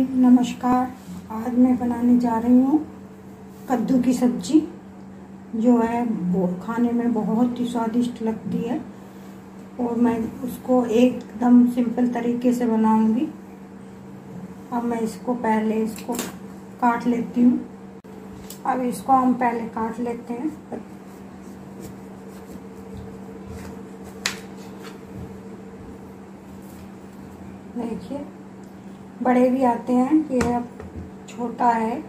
नमस्कार। आज मैं बनाने जा रही हूँ कद्दू की सब्ज़ी, जो है वो खाने में बहुत ही स्वादिष्ट लगती है और मैं उसको एकदम सिंपल तरीके से बनाऊँगी। अब मैं इसको पहले इसको काट लेती हूँ। अब इसको हम पहले काट लेते हैं। देखिए। बड़े भी आते हैं, ये अब छोटा है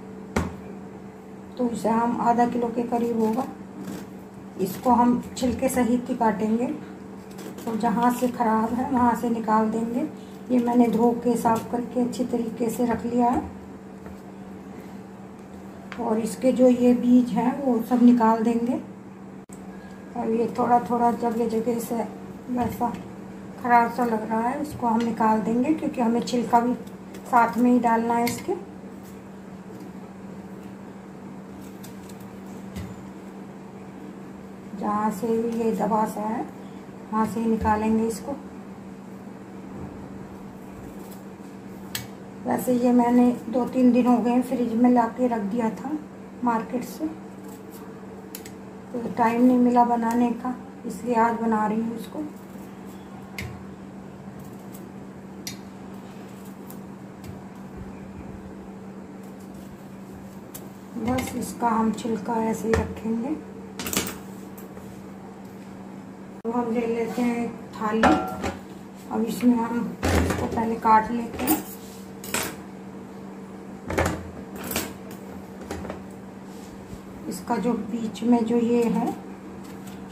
तो इसे हम आधा किलो के करीब होगा। इसको हम छिलके सहित ही काटेंगे और जहाँ से ख़राब है वहाँ से निकाल देंगे। ये मैंने धो के साफ़ करके अच्छी तरीके से रख लिया है। और इसके जो ये बीज हैं, वो सब निकाल देंगे। और ये थोड़ा थोड़ा जगह जगह से वैसा ख़राब सा लग रहा है उसको हम निकाल देंगे, क्योंकि हमें छिलका भी साथ में ही डालना है इसके। जहाँ से भी ये दबा सा है, वहाँ से ही निकालेंगे इसको। वैसे ये मैंने दो तीन दिन हो गए फ्रिज में ला के रख दिया था मार्केट से। तो टाइम नहीं मिला बनाने का, इसलिए आज बना रही हूँ इसको। बस इसका हम छिलका ऐसे ही रखेंगे। तो हम ले लेते हैं थाली। अब इसमें हम इसको पहले काट लेते हैं। इसका जो बीच में जो ये है,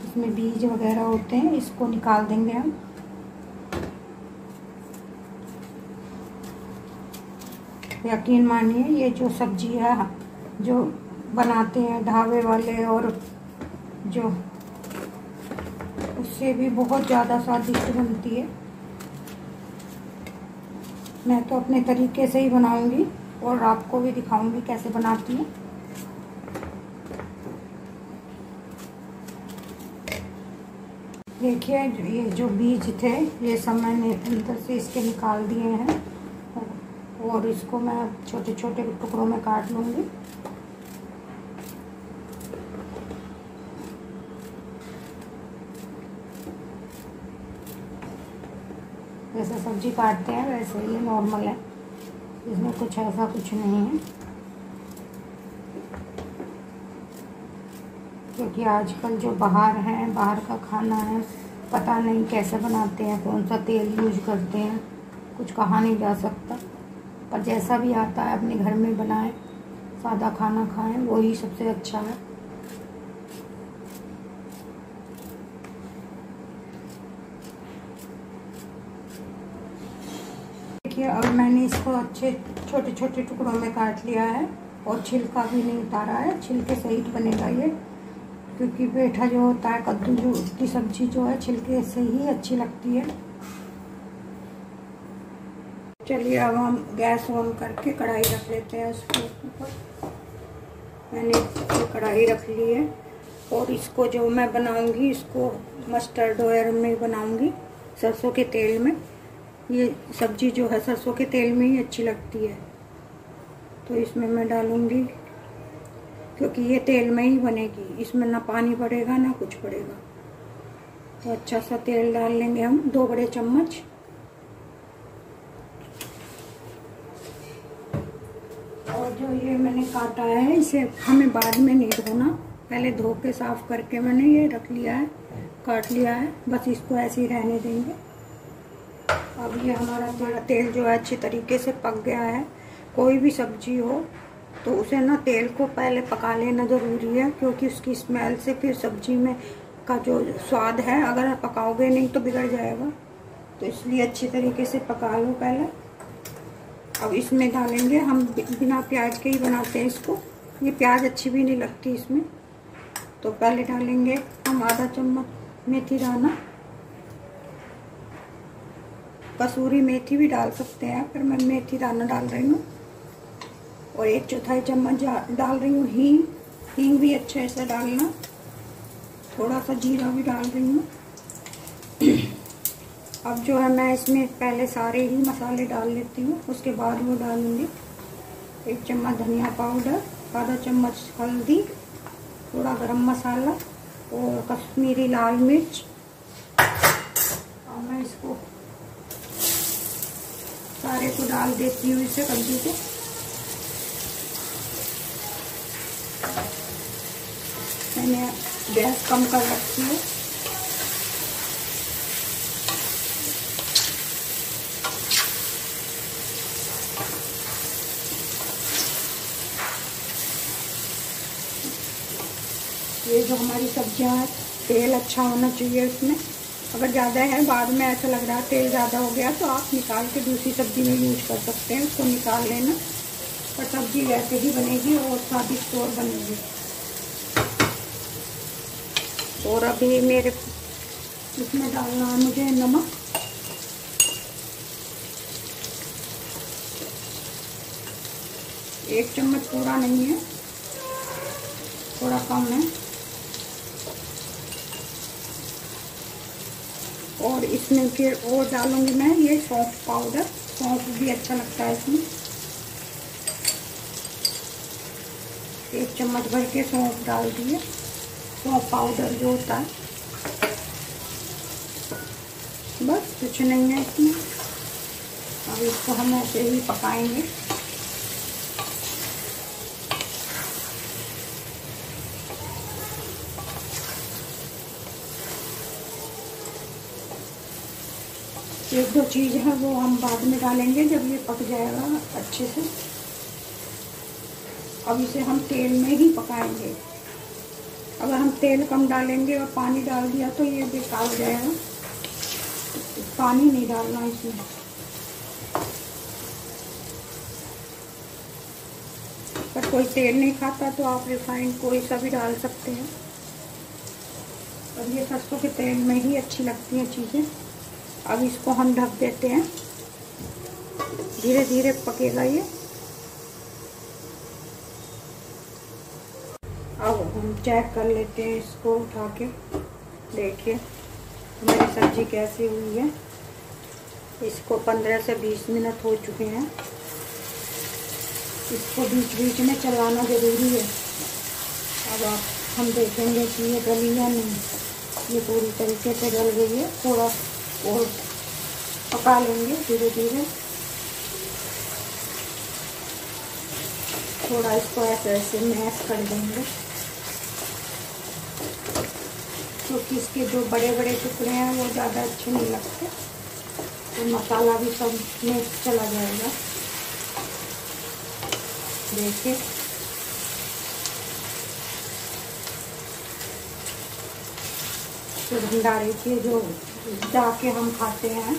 इसमें बीज वगैरह होते हैं, इसको निकाल देंगे हम। यकीन मानिए, ये जो सब्ज़ी है जो बनाते हैं, ढाबे वाले और जो, उससे भी बहुत ज़्यादा स्वादिष्ट बनती है। मैं तो अपने तरीके से ही बनाऊँगी और आपको भी दिखाऊँगी कैसे बनाती हूँ। देखिए, ये जो बीज थे, ये सब मैंने अंदर से इसके निकाल दिए हैं और इसको मैं छोटे छोटे टुकड़ों में काट लूँगी। जैसे सब्ज़ी काटते हैं, वैसे ही नॉर्मल है। इसमें कुछ ऐसा कुछ नहीं है। क्योंकि आजकल जो बाहर है, बाहर का खाना है, पता नहीं कैसे बनाते हैं कौन सा तेल यूज़ करते हैं, कुछ कहा नहीं जा सकता। पर जैसा भी आता है, अपने घर में बनाएँ, सादा खाना खाएँ, वही सबसे अच्छा है देखिए अब मैंने इसको अच्छे छोटे छोटे टुकड़ों में काट लिया है और छिलका भी नहीं उतारा है। छिलके सहित बनेगा ये, क्योंकि पेठा जो होता है, कद्दू जो की सब्ज़ी जो है, छिलके से ही अच्छी लगती है। चलिए अब हम गैस ऑन करके कढ़ाई रख लेते हैं उसके ऊपर। मैंने कढ़ाई रख ली है और इसको जो मैं बनाऊँगी, इसको मस्टर्ड ऑयल में बनाऊँगी सरसों के तेल में। ये सब्ज़ी जो है सरसों के तेल में ही अच्छी लगती है। तो इसमें मैं डालूँगी, क्योंकि ये तेल में ही बनेगी। इसमें ना पानी पड़ेगा, ना कुछ पड़ेगा। तो अच्छा सा तेल डाल लेंगे हम, दो बड़े चम्मच। और जो ये मैंने काटा है, इसे हमें बाद में नहीं धोना। पहले धो के साफ़ करके मैंने ये रख लिया है, काट लिया है। बस इसको ऐसे ही रहने देंगे। अब ये हमारा तेल जो है अच्छी तरीके से पक गया है। कोई भी सब्ज़ी हो तो उसे ना तेल को पहले पका लेना ज़रूरी है, क्योंकि उसकी स्मेल से फिर सब्ज़ी में का जो स्वाद है, अगर पकाओगे नहीं तो बिगड़ जाएगा। तो इसलिए अच्छी तरीके से पका लो पहले। अब इसमें डालेंगे, हम बिना प्याज के ही बनाते हैं इसको। ये प्याज अच्छी भी नहीं लगती इसमें। तो पहले डालेंगे हम आधा चम्मच मेथी दाना। कसूरी मेथी भी डाल सकते हैं पर मैं मेथी दाना डाल रही हूँ। और एक चौथाई चम्मच डाल रही हूँ हींग। हींग भी अच्छे से डालना। थोड़ा सा जीरा भी डाल रही हूँ। अब जो है मैं इसमें पहले सारे ही मसाले डाल लेती हूँ, उसके बाद वो डालूँगी। एक चम्मच धनिया पाउडर, आधा चम्मच हल्दी, थोड़ा गरम मसाला और कश्मीरी लाल मिर्च। और मैं इसको सारे को डाल देती हूँ इसे कद्दू को मैंने गैस कम कर रखी है। ये जो हमारी सब्ज़ियाँ तेल अच्छा होना चाहिए इसमें। अगर ज़्यादा है बाद में ऐसा लग रहा है तेल ज़्यादा हो गया तो आप निकाल के दूसरी सब्ज़ी में यूज़ कर सकते हैं उसको निकाल लेना। पर सब्ज़ी वैसे ही बनेगी और स्वादिष्ट और बनेगी। और अभी मेरे इसमें डालना है मुझे नमक। एक चम्मच पूरा नहीं है थोड़ा कम है। और इसमें फिर और डालूँगी मैं ये सौंफ पाउडर। सौंफ भी अच्छा लगता है इसमें। एक चम्मच भर के सौंफ डाल दिए। सौंफ पाउडर जो होता है। बस कुछ नहीं है इसमें। अब इसको हम ऐसे ही पकाएँगे। एक दो चीज़ है, वो हम बाद में डालेंगे जब ये पक जाएगा अच्छे से। अब इसे हम तेल में ही पकाएँगे। अगर हम तेल कम डालेंगे और पानी डाल दिया तो ये बेकार हो जाएगा। पानी नहीं डालना इसमें। पर कोई तेल नहीं खाता तो आप रिफाइंड कोई सा भी डाल सकते हैं। और ये सरसों के तेल में ही अच्छी लगती हैं चीज़ें। अब इसको हम ढक देते हैं। धीरे धीरे पकेगा ये। अब हम चेक कर लेते हैं इसको उठा के। देखिए, हमारी सब्ज़ी कैसी हुई है। इसको 15 से 20 मिनट हो चुके हैं। इसको बीच बीच में चलाना ज़रूरी है। अब आप, हम देखेंगे कि ये गली या नहीं, ये पूरी तरीके से गल गई है। थोड़ा और पका लेंगे धीरे धीरे थोड़ा इसको ऐसे ऐसे मैश कर देंगे। क्योंकि तो इसके जो बड़े बड़े टुकड़े हैं, वो ज़्यादा अच्छे नहीं लगते। तो मसाला भी सब में चला जाएगा। देखिए। तो भंडारे के जो जाके हम खाते हैं।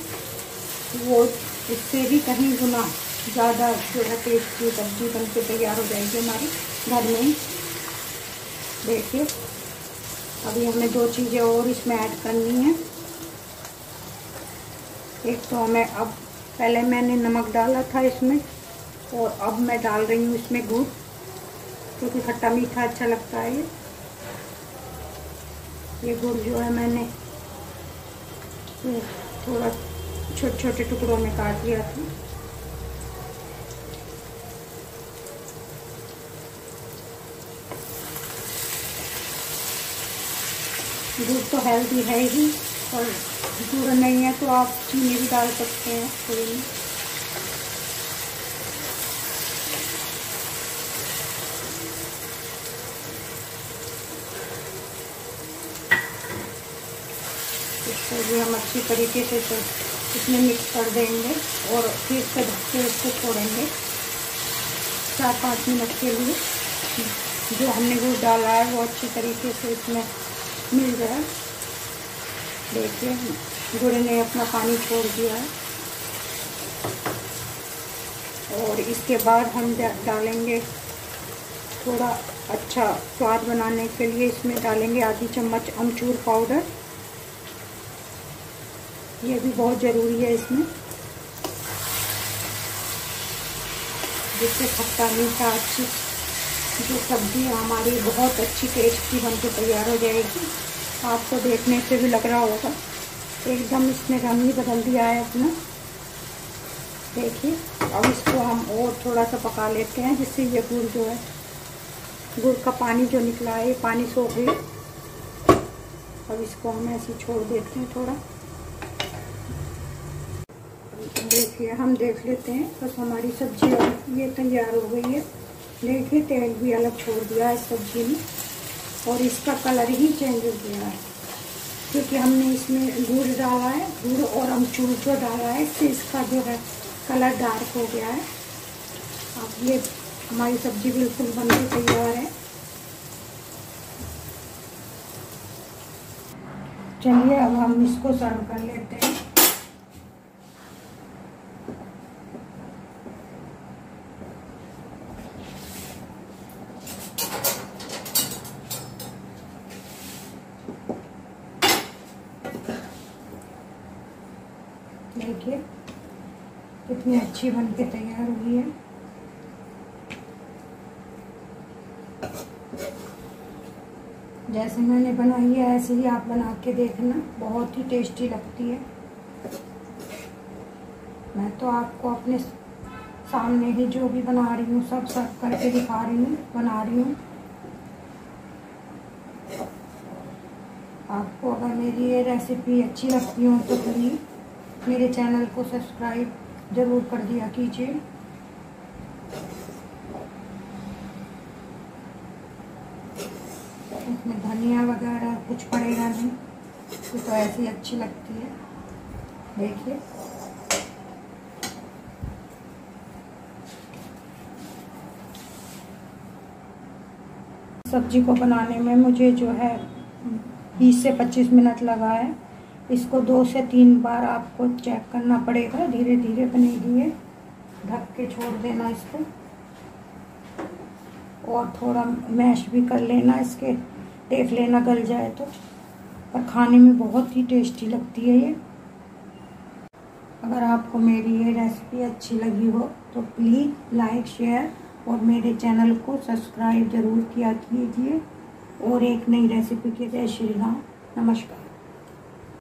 वो इससे भी कहीं गुना ज़्यादा जो है टेस्ट की सब्ज़ी बन के तैयार हो जाएगी हमारी घर में। देखिए, अभी हमें दो चीज़ें और इसमें ऐड करनी है। एक तो हमें अब पहले मैंने नमक डाला था इसमें और अब मैं डाल रही हूँ इसमें गुड़, क्योंकि खट्टा मीठा अच्छा लगता है। ये ये गुड़ जो है मैंने थोड़ा छोटे छोटे टुकड़ों में काट लिया था। दूध तो हेल्दी है ही, और दूध नहीं है तो आप चीनी भी डाल सकते हैं थोड़ी में भी हम अच्छी तरीके से इसमें मिक्स कर देंगे और फिर इससे ढक के इसको छोड़ेंगे चार पाँच मिनट के लिए। जो हमने गुड़ डाला है, वो अच्छी तरीके से इसमें मिल जाए देखिए, गुड़ ने अपना पानी छोड़ दिया है। और इसके बाद हम डालेंगे थोड़ा अच्छा स्वाद बनाने के लिए इसमें डालेंगे आधी चम्मच अमचूर पाउडर। ये भी बहुत ज़रूरी है इसमें। जिससे खट्टा मीठा अच्छी जो सब्ज़ी हमारी बहुत अच्छी टेस्ट की बन के तैयार हो जाएगी। आपको देखने से भी लग रहा होगा। एकदम इसने रंग ही बदल दिया है अपना। देखिए, अब इसको हम और थोड़ा सा पका लेते हैं, जिससे ये गुड़ जो है, गुड़ का पानी जो निकला है, ये पानी सोख ले अब इसको हम ऐसे छोड़ देते हैं थोड़ा। देखिए, हम देख लेते हैं। बस हमारी सब्ज़ी ये तैयार हो गई है। देखिए, तेल भी अलग छोड़ दिया है सब्ज़ी में और इसका कलर ही चेंज हो गया है। क्योंकि हमने इसमें गुड़ डाला है, गुड़ और अमचूर जो डाला है, इससे इसका जो है कलर डार्क हो गया है। अब ये हमारी सब्ज़ी बिल्कुल बन के तैयार है। चलिए, अब हम इसको सर्व कर लेते हैं। देखिए कितनी अच्छी बन के तैयार हुई है। जैसे मैंने बनाई है, ऐसे ही आप बना के देखना, बहुत ही टेस्टी लगती है। मैं तो आपको अपने सामने ही जो भी बना रही हूँ, सब सर्व करके दिखा रही हूँ, बना रही हूँ। आपको अगर मेरी ये रेसिपी अच्छी लगती हो तो प्लीज़ मेरे चैनल को सब्सक्राइब ज़रूर कर दिया कीजिए। इसमें धनिया वगैरह कुछ पड़ेगा नहीं तो तो ऐसी अच्छी लगती है। देखिए। सब्ज़ी को बनाने में मुझे जो है 20 से 25 मिनट लगा है। इसको दो से तीन बार आपको चेक करना पड़ेगा धीरे धीरे बनेगी ये। ढक के छोड़ देना इसको। और थोड़ा मैश भी कर लेना इसके। देख लेना गल जाए तो। पर खाने में बहुत ही टेस्टी लगती है ये। अगर आपको मेरी ये रेसिपी अच्छी लगी हो तो प्लीज़ लाइक शेयर और मेरे चैनल को सब्सक्राइब ज़रूर किया कीजिए। और एक नई रेसिपी के जय श्री राम। नमस्कार।